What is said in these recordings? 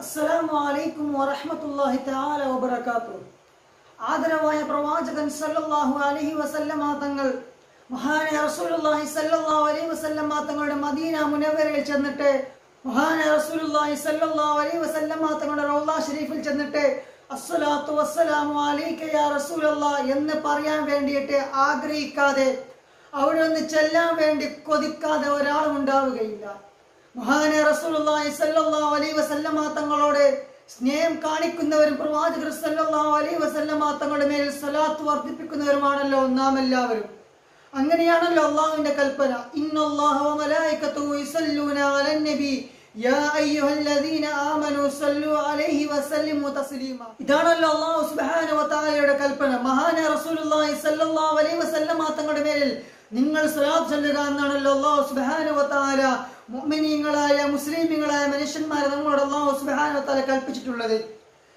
അസ്സലാമു അലൈക്കും വറഹ്മത്തുള്ളാഹി തആല വബറകാതുഹു. ആദരവായ പ്രവാചകൻ സല്ലല്ലാഹു അലൈഹി വസല്ലമ തങ്ങൾ മഹാനായ റസൂലുള്ളാഹി സല്ലല്ലാഹു അലൈഹി വസല്ലമ തങ്ങളുടെ മദീന മുനവ്വറയിൽ ചെന്നിട്ട് മഹാനായ റസൂലുള്ളാഹി സല്ലല്ലാഹു അലൈഹി വസല്ലമ തങ്ങളുടെ റൗള ഷരീഫിൽ ചെന്നിട്ട് അസ്സലാത്തു വസ്സലാമു അലൈക യാ റസൂലല്ലാഹ് എന്ന് പറയാൻ വേണ്ടിയിട്ട് ആഗ്രഹിക്കാതെ അവിടെ ഒന്ന് ചെല്ലാൻ വേണ്ടി കൊതിക്കാതെ ഒരാളും ഉണ്ടാവുകയില്ല. മഹാന റസൂലുള്ളാഹി സ്വല്ലല്ലാഹു അലൈഹി വസല്ലമ തങ്ങളോട് സ്നേഹം കാണിക്കുന്നവരും പ്രവാചകർ സല്ലല്ലാഹു അലൈഹി വസല്ലമ തങ്ങളുടെ മേൽ സ്വലാത്ത് വർദ്ധിപ്പിക്കുന്നവരുമാണല്ലോ നാം എല്ലാവരും. അങ്ങനെയാണല്ലോ അള്ളാഹുവിന്റെ കൽപ്പന. സല്ലു ഇതാണല്ലോ സുബ്ഹാനഹു വതആലയുടെ തആലയുടെ കൽപ്പന. മഹാന റസൂലുള്ളാഹി സ്വല്ലല്ലാഹു അലൈഹി വസല്ലമ തങ്ങളുടെ മേലിൽ നിങ്ങൾ സ്വലാത്ത് ചൊല്ലുക എന്നാണല്ലോ വ തആല മുഅ്മിനീങ്ങളായ മുസ്ലിമീങ്ങളായ മനുഷ്യന്മാരെ നമ്മളോട് അള്ളാഹു സുബ്ഹാനഹു വ തആല കൽപ്പിച്ചിട്ടുള്ളത്.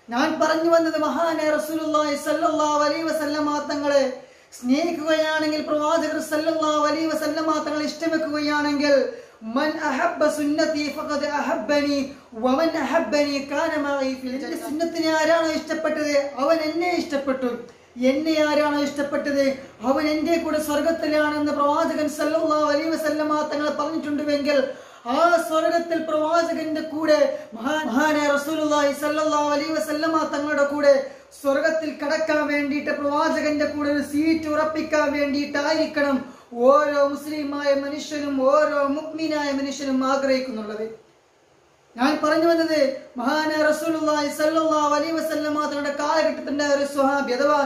ഞാൻ പറഞ്ഞു വന്നത് മഹാനായ റസൂലുള്ളാഹി സ്വല്ലല്ലാഹു അലൈഹി വസല്ലമ തങ്ങളെ സ്നേഹിക്കുകയാണെങ്കിൽ പ്രവാചകർ സല്ലല്ലാഹു അലൈഹി വസല്ലമ തങ്ങളെ ഇഷ്ടം മൻ അഹബ്ബ സുന്നതി ഫഖദ് അഹബ്ബനി വമൻ അഹബ്ബനി കാന മഈ ഫിൽ സുന്നത്തിനെ ആരാണോ ഇഷ്ടപ്പെട്ടത്? അവൻ എന്നെ ഇഷ്ടപ്പെട്ടു. എന്നെ ആരാണോ ഇഷ്ടപ്പെട്ടത്? അവൻ എന്റെ കൂടെ സ്വർഗത്തിലാണെന്ന് പ്രവാചകൻ സല്ലല്ലാഹു അലൈഹി വസല്ലമ തങ്ങൾ പറഞ്ഞിട്ടുണ്ടെങ്കിൽ ആ സ്വർഗത്തിൽ പ്രവാചകന്റെ കൂടെ മഹാനായ റസൂലുള്ളാഹി സല്ലല്ലാഹു അലൈഹി വസല്ലമ തങ്ങളുടെ കൂടെ സ്വർഗത്തിൽ കടക്കാൻ വേണ്ടിയിട്ട് പ്രവാചകന്റെ കൂടെ ഒരു സീറ്റ് ഉറപ്പിക്കാൻ വേണ്ടിയിട്ടായിരിക്കണം ഓരോ മുസ്ലിമായ മനുഷ്യനും ഓരോ മുഗ്മിനായ മനുഷ്യനും ആഗ്രഹിക്കുന്നുള്ളത്. ഞാൻ പറഞ്ഞു വന്നത് മഹാന റസൂലുള്ളാഹി സല്ലല്ലാഹു അലൈഹി വസല്ലമ തങ്ങളുടെ കാലഘട്ടത്തിന്റെ ഒരു സ്വഹാബി അഥവാ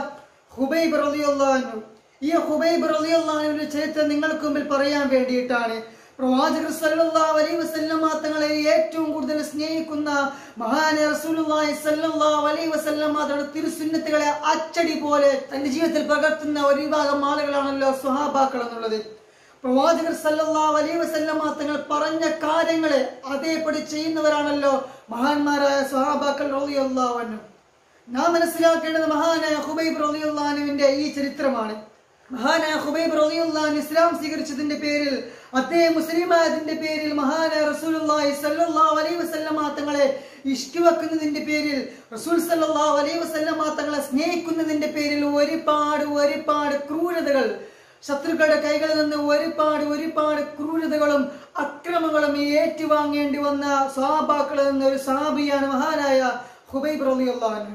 ഹുബൈബ് റളിയല്ലാഹു ഈ ഹുബൈബ് റളിയല്ലാഹു അൻഹുവിന്റെ ചരിത്രം നിങ്ങൾക്ക് മുമ്പിൽ പറയാൻ വേണ്ടിയിട്ടാണ്. പ്രവാചകർ സല്ലല്ലാഹു അലൈഹി വസല്ലമ തങ്ങളെ ഏറ്റവും കൂടുതൽ സ്നേഹിക്കുന്ന മഹാന റസൂലുള്ളാഹി സല്ലല്ലാഹു അലൈഹി വസല്ലമ തങ്ങളുടെ തിരുസുന്നത്തുകളെ അച്ചടി പോലെ തന്റെ ജീവിതത്തിൽ പകർത്തുന്ന ഒരു വിഭാഗം ആളുകളാണല്ലോ സ്വഹാബാക്കൾ എന്നുള്ളത്. പ്രവാചകർ സല്ലല്ലാഹു അലൈഹി വസല്ലമ തങ്ങൾ പറഞ്ഞ കാര്യങ്ങളെ അതേപടി ചെയ്യുന്നവരാണല്ലോ മഹാന്മാരായ റളിയല്ലാഹു അൻഹു. നാം മനസ്സിലാക്കേണ്ടത് മഹാനായ ഹുബൈബ് റളിയല്ലാഹുവിന്റെ ഈ ചരിത്രമാണ്. മഹാനായ ഹുബൈബ് റളിയല്ലാഹു ഇസ്ലാം സ്വീകരിച്ചതിന്റെ പേരിൽ അദ്ദേഹം മുസ്ലിമായതിന്റെ പേരിൽ മഹാനായ റസൂലുള്ളാഹി സല്ലല്ലാഹു അലൈഹി വസല്ലമ തങ്ങളെ ഇഷ്ടവെക്കുന്നതിന്റെ പേരിൽ റസൂൽ സല്ലല്ലാഹു അലൈഹി വസല്ലമ തങ്ങളെ സ്നേഹിക്കുന്നതിന്റെ പേരിൽ ഒരുപാട് ഒരുപാട് ക്രൂരതകൾ ശത്രുക്കളുടെ കൈകളിൽ നിന്ന് ഒരുപാട് ഒരുപാട് ക്രൂരതകളും അക്രമങ്ങളും ഏറ്റുവാങ്ങേണ്ടി വന്ന സ്വഹാബാക്കളിൽ നിന്ന് ഒരു സാബിയാണ് മഹാനായ ഹുബൈബ് അൻഹു.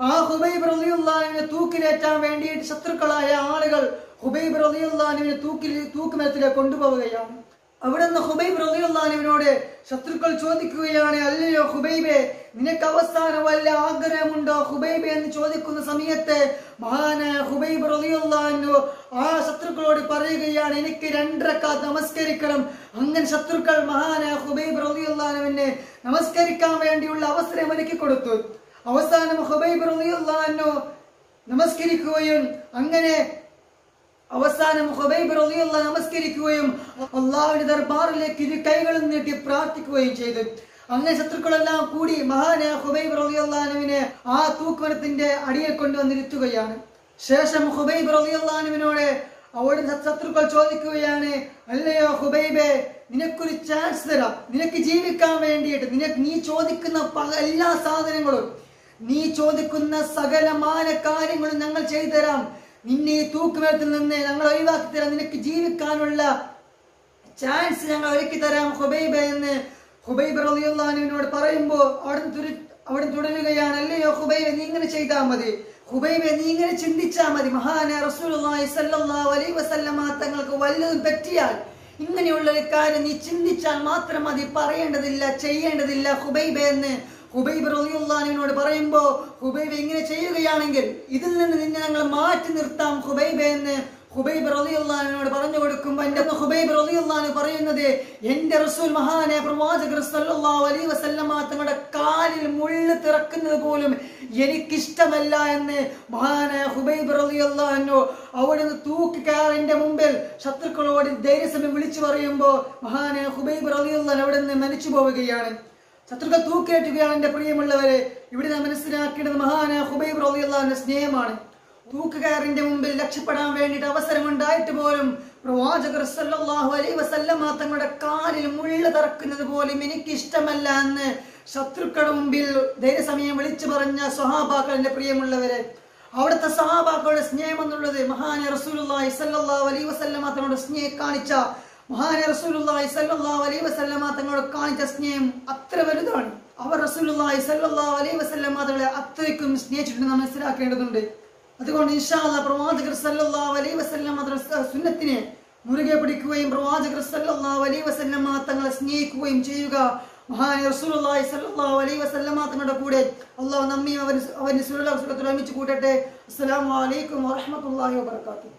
ആ ഹുബൈബ് റളിയല്ലാഹുവിനെ തൂക്കിലേറ്റാൻ വേണ്ടിയിട്ട് ശത്രുക്കളായ ആളുകൾ ഹുബൈബ് റളിയല്ലാഹുവിനെ തൂക്കിൽ തൂക്കുമരത്തിലേക്ക് കൊണ്ടുപോവുകയാണ്. അവിടെ നിന്ന് ഹുബൈബ് റളിയല്ലാഹുവിനോട് ശത്രുക്കൾ ചോദിക്കുകയാണ് അല്ലയോ ഹുബൈബെ നിനക്ക് അവസാനം വല്ല ആഗ്രഹമുണ്ടോ ഹുബൈബെ? എന്ന് ചോദിക്കുന്ന സമയത്ത് മഹാനായ ഹുബൈബ് റളിയല്ലാഹു ആ ശത്രുക്കളോട് പറയുകയാണ് എനിക്ക് രണ്ടരക്കാത്ത് നമസ്കരിക്കണം. അങ്ങനെ ശത്രുക്കൾ മഹാനായ ഹുബൈബ് റളിയല്ലാഹുവിനെ നമസ്കരിക്കാൻ വേണ്ടിയുള്ള അവസരം ഒരുക്കി കൊടുത്തു. അവസാനം ഹുബൈബ് റളിയല്ലാഹു നമസ്കരിക്കുകയും അങ്ങനെ അവസാനം ഹുബൈബ് റളിയല്ലാഹു നമസ്കരിക്കുകയും അള്ളാഹുവിന്റെ ദർബാറിലേക്ക് ഇരു കൈകളും നീട്ടി പ്രാർത്ഥിക്കുകയും ചെയ്തു. അങ്ങനെ ശത്രുക്കളെല്ലാം കൂടി മഹാനായ ഹുബൈബ് റളിയല്ലാഹുവിനെ ആ തൂക്കുമരത്തിന്റെ അടിയിൽ കൊണ്ടുവന്നിരുത്തുകയാണ് ശേഷം ഹുബൈബ് റളിയല്ലാഹുവിനോട് അവിടെ ശത്രുക്കൾ ചോദിക്കുകയാണ് അല്ലയോ ഹുബൈബെ നിനക്കൊരു ചാൻസ് തരാം. നിനക്ക് ജീവിക്കാൻ വേണ്ടിയിട്ട് നിനക്ക് നീ ചോദിക്കുന്ന എല്ലാ സാധനങ്ങളും നീ ചോദിക്കുന്ന സകലമായ കാര്യങ്ങളും ഞങ്ങൾ ചെയ്തു തരാം. നിന്നെ ഈ തൂക്കുമരത്തിൽ നിന്ന് ഞങ്ങൾ ഒഴിവാക്കി തരാം. നിനക്ക് ജീവിക്കാനുള്ള ചാൻസ് ഞങ്ങൾ ഒരുക്കി തരാം ഹുബൈബ എന്ന് ഹുബൈബ് റളിയല്ലാഹുവിനോട് പറയുമ്പോൾ അവിടെ അവിടെ തുടരുകയാണ് അല്ലയോ ഹുബൈബ് നീ ഇങ്ങനെ ചെയ്താൽ മതി. ഹുബൈബെ നീ ഇങ്ങനെ ചിന്തിച്ചാൽ മതി. മഹാന റസൂലുള്ളാഹി സ്വല്ലല്ലാഹു അലൈഹി വസല്ലമ തങ്ങൾക്ക് വല്ലതും പറ്റിയാൽ ഇങ്ങനെയുള്ള ഒരു കാര്യം നീ ചിന്തിച്ചാൽ മാത്രം മതി. പറയേണ്ടതില്ല ചെയ്യേണ്ടതില്ല ഹുബൈബെ എന്ന്. ഹുബൈബ് റളിയല്ലാഹുവിനോട് പറയുമ്പോൾ ഹുബൈബ് ഇങ്ങനെ ചെയ്യുകയാണെങ്കിൽ ഇതിൽ നിന്ന് നിന്നെ ഞങ്ങൾ മാറ്റി നിർത്താം ഹുബൈബെ എന്ന് ഹുബൈബ് റളിയല്ലാഹുവിനോട് പറഞ്ഞു എന്റെ ഹുബൈബ് റളിയല്ലാഹു പറയുന്നത് എന്റെ റസൂൽ മഹാനായ പ്രവാചകർ സല്ലല്ലാഹു അലൈഹി വസല്ലമ തങ്ങളുടെ കാലിൽ മുള്ള് തിറക്കുന്നത് പോലും എനിക്കിഷ്ടമല്ല എന്ന് മഹാനായ ഹുബൈബ് റളിയല്ലാഹു അവിടുന്ന് തൂക്കി കയറിന്റെ മുമ്പിൽ ശത്രുക്കളോട് ധൈര്യസമയം വിളിച്ചു പറയുമ്പോൾ മഹാനായ ഹുബൈബ് റളിയല്ലാഹു അവിടെ നിന്ന് മരിച്ചു പോവുകയാണ്. ശത്രുക്കൾ തൂക്കേറ്റുകയാണ് എന്റെ പ്രിയമുള്ളവരെ. ഇവിടെ നാം മനസ്സിലാക്കേണ്ടത് മഹാനായ ഹുബൈബ് റളിയല്ലാഹുവിന്റെ സ്നേഹമാണ്. തൂക്കുകയറിന്റെ മുമ്പിൽ രക്ഷപ്പെടാൻ വേണ്ടിയിട്ട് അവസരമുണ്ടായിട്ട് പോലും പ്രവാചകർ സല്ലല്ലാഹു അലൈഹി വസല്ലമ തങ്ങളുടെ കാലിൽ മുള്ള തറക്കുന്നത് പോലും എനിക്ക് ഇഷ്ടമല്ല എന്ന് ശത്രുക്കളുടെ മുമ്പിൽ ധൈര്യസമയം വിളിച്ചു പറഞ്ഞ സ്വഹാബാക്കളുടെ പ്രിയമുള്ളവരെ അവിടുത്തെ സഹാബാക്കളുടെ സ്നേഹം എന്നുള്ളത് മഹാന റസൂലുള്ളാഹി സല്ലല്ലാഹു അലൈഹി വസല്ലമ തങ്ങളുടെ സ്നേഹം കാണിച്ച മഹാന റസൂലുള്ളാഹി സല്ലല്ലാഹു അലൈഹി വസല്ലമ തങ്ങളുടെ കാണിച്ച സ്നേഹം അത്ര വലുതാണ്. അവർ റസൂലുള്ളാഹി സല്ലല്ലാഹു അലൈഹി വസല്ലമ തങ്ങളെ അത്രയ്ക്കും സ്നേഹിച്ചിട്ടുണ്ട് നാം മനസ്സിലാക്കേണ്ടതുണ്ട്. അതുകൊണ്ട് ഇൻഷാ അല്ലാഹ് പ്രവാചകർ സല്ലാ അലൈഹി വസല്ല സുന്നത്തിനെ മുറുകെ പിടിക്കുകയും പ്രവാചകർ സല്ലാ അലൈഹി വസല്ലമ്മ തങ്ങളെ സ്നേഹിക്കുകയും ചെയ്യുക. മഹാനായ റസൂലുള്ളാഹി സല്ലാ അലൈഹി വസല്ലമ തങ്ങളുടെ കൂടെ അള്ളാഹു നമ്മയും അവൻ അവന്റെ സുരക്ഷ ഒരുമിച്ച് കൂട്ടട്ടെ. അലൈക്കും വറഹ്മത്തുള്ളാഹി വബറകാതുഹു.